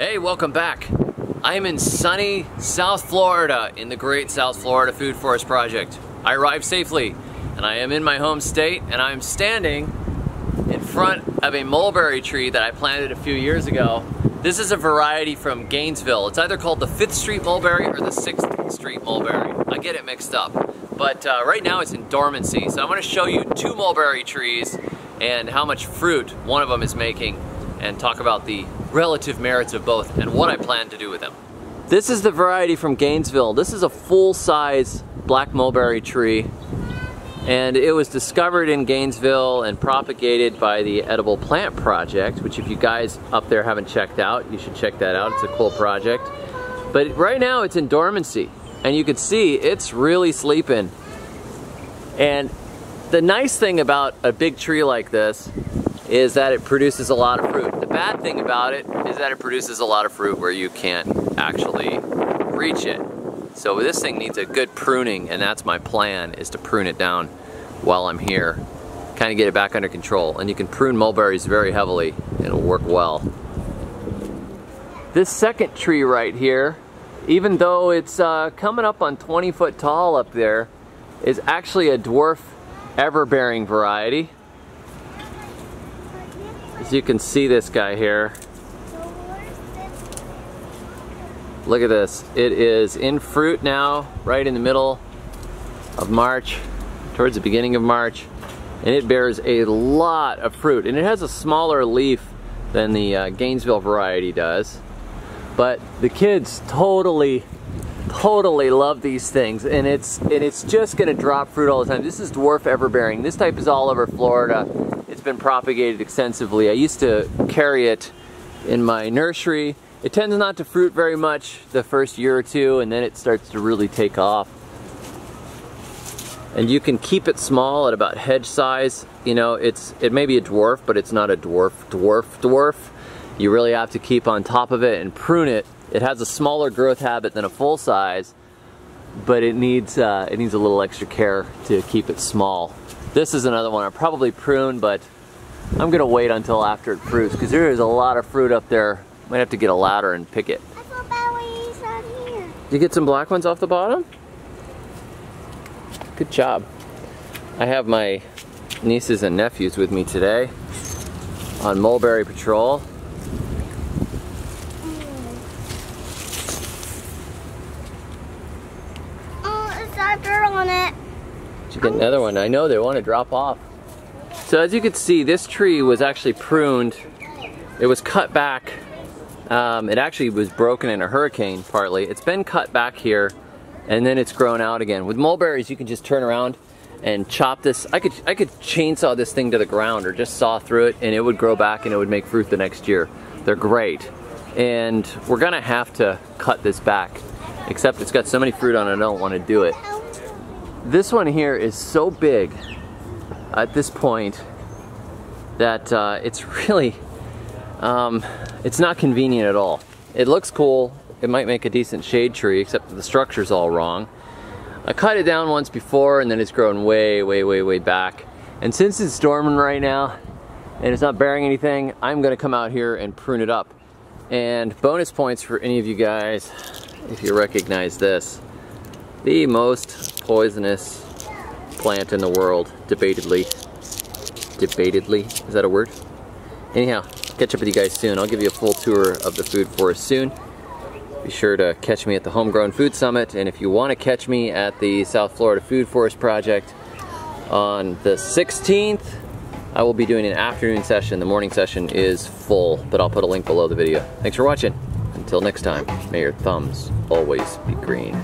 Hey, welcome back. I'm in sunny South Florida in the Great South Florida Food Forest Project. I arrived safely and I am in my home state and I'm standing in front of a mulberry tree that I planted a few years ago. This is a variety from Gainesville. It's either called the 5th Street Mulberry or the 6th Street Mulberry. I get it mixed up. But uh, right now it's in dormancy. So I want to show you two mulberry trees and how much fruit one of them is making and talk about the relative merits of both and what I plan to do with them. This is the variety from Gainesville. This is a full-size black mulberry tree and it was discovered in Gainesville and propagated by the Edible Plant Project, which if you guys up there haven't checked out, you should check that out. It's a cool project. But right now it's in dormancy and you can see it's really sleeping. And the nice thing about a big tree like this is that it produces a lot of fruit. Bad thing about it is that it produces a lot of fruit where you can't actually reach it. So this thing needs a good pruning and that's my plan is to prune it down while I'm here. Kind of get it back under control. And you can prune mulberries very heavily and it'll work well. This second tree right here, even though it's uh, coming up on 20 foot tall up there, is actually a dwarf ever-bearing variety. You can see this guy here. Look at this. It is in fruit now, right in the middle of March, towards the beginning of March. And it bears a lot of fruit. And it has a smaller leaf than the uh, Gainesville variety does. But the kids totally, totally love these things. And it's, and it's just gonna drop fruit all the time. This is dwarf everbearing. This type is all over Florida. It's been propagated extensively. I used to carry it in my nursery. It tends not to fruit very much the first year or two and then it starts to really take off. And you can keep it small at about hedge size. You know, it's it may be a dwarf, but it's not a dwarf, dwarf, dwarf. You really have to keep on top of it and prune it. It has a smaller growth habit than a full size, but it needs uh, it needs a little extra care to keep it small. This is another one I probably prune, but I'm gonna wait until after it fruits because there is a lot of fruit up there. Might have to get a ladder and pick it. I feel bad when he's not here. You get some black ones off the bottom? Good job. I have my nieces and nephews with me today on Mulberry Patrol. It's dirt on it. Did you get another one? I know they want to drop off. So as you can see, this tree was actually pruned. It was cut back. Um, it actually was broken in a hurricane partly. It's been cut back here and then it's grown out again. With mulberries, you can just turn around and chop this. I could, I could chainsaw this thing to the ground or just saw through it and it would grow back and it would make fruit the next year. They're great. And we're gonna have to cut this back, except it's got so many fruit on it, I don't wanna do it. This one here is so big at this point that uh, it's really, um, it's not convenient at all. It looks cool, it might make a decent shade tree, except the structure's all wrong. I cut it down once before and then it's grown way, way, way, way back. And since it's dormant right now and it's not bearing anything, I'm gonna come out here and prune it up. And bonus points for any of you guys, if you recognize this. The most poisonous plant in the world, debatedly. Debatedly, is that a word? Anyhow, catch up with you guys soon. I'll give you a full tour of the food forest soon. Be sure to catch me at the Homegrown Food Summit, and if you want to catch me at the South Florida Food Forest Project on the 16th, I will be doing an afternoon session. The morning session is full, but I'll put a link below the video. Thanks for watching. Until next time, may your thumbs always be green.